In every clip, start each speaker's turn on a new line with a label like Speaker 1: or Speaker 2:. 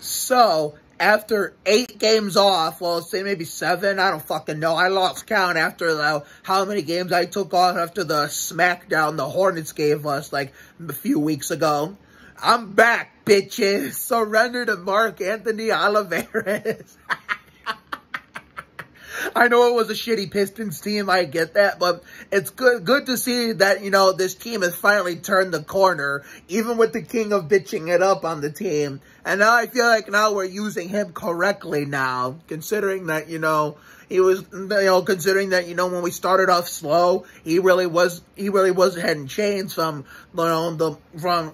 Speaker 1: So, after eight games off, well, say maybe seven, I don't fucking know. I lost count after the, how many games I took off after the smackdown the Hornets gave us like a few weeks ago. I'm back, bitches. Surrender to Mark Anthony Oliveras. I know it was a shitty Pistons team. I get that, but it's good, good to see that, you know, this team has finally turned the corner, even with the king of bitching it up on the team. And now I feel like now we're using him correctly now, considering that, you know, he was, you know, considering that, you know, when we started off slow, he really was, he really was heading chains from, you know, the, from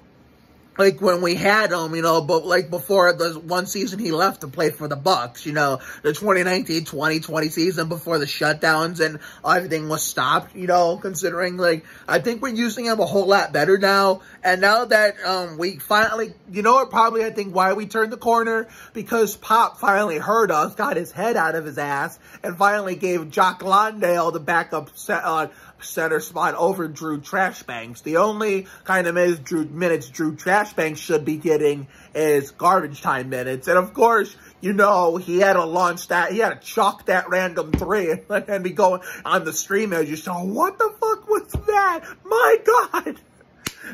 Speaker 1: like when we had him, you know, but like before the one season he left to play for the Bucks, you know, the 2019-2020 season before the shutdowns and everything was stopped, you know, considering like I think we're using him a whole lot better now. And now that um we finally, you know what, probably I think why we turned the corner because Pop finally heard us, got his head out of his ass, and finally gave Jock Landale the backup set, uh, center spot over Drew Trashbanks. The only kind of minutes Drew, minutes Drew Trashbanks should be getting is garbage time minutes. And of course, you know, he had to launch that, he had to chalk that random three and be going on the stream as you saw, what the fuck was that? My God.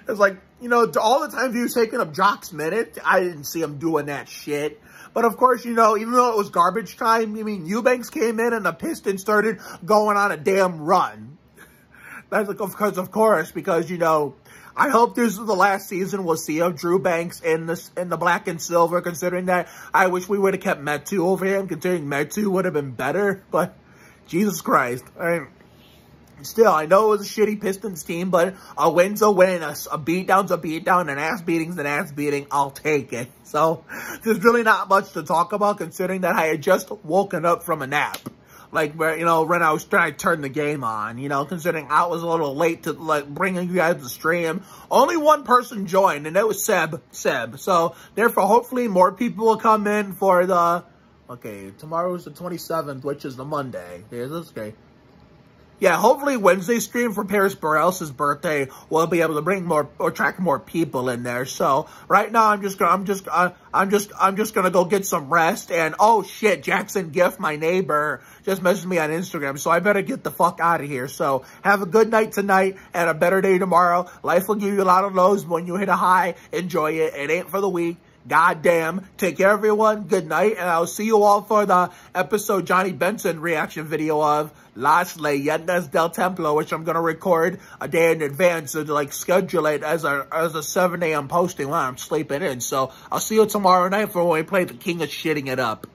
Speaker 1: It's like, you know, all the times he was taking up Jock's minute, I didn't see him doing that shit. But of course, you know, even though it was garbage time, I mean, Eubanks came in and the Pistons started going on a damn run. That's because, of course, because, you know, I hope this is the last season we'll see of Drew Banks in the, in the black and silver, considering that I wish we would have kept Metu over him, considering Metu would have been better, but Jesus Christ. I mean, still, I know it was a shitty Pistons team, but a win's a win, a, a beatdown's a beatdown, an ass beating's an ass beating, I'll take it. So, there's really not much to talk about, considering that I had just woken up from a nap like you know when I was trying to turn the game on. You know, considering I was a little late to like bringing you guys the stream. Only one person joined, and it was Seb. Seb. So therefore, hopefully more people will come in for the. Okay, tomorrow's the 27th, which is the Monday. This okay yeah, hopefully Wednesday stream for Paris Burrell's birthday we'll be able to bring more or attract more people in there. So right now I'm just gonna I'm just uh, I'm just I'm just gonna go get some rest. And oh shit, Jackson Gift, my neighbor, just messaged me on Instagram. So I better get the fuck out of here. So have a good night tonight and a better day tomorrow. Life will give you a lot of lows when you hit a high. Enjoy it. It ain't for the weak. Goddamn. Take care, everyone. Good night. And I'll see you all for the episode Johnny Benson reaction video of Las Leyendas del Templo, which I'm going to record a day in advance and like schedule it as a, as a 7 a.m. posting while I'm sleeping in. So I'll see you tomorrow night for when we play the King of Shitting It Up.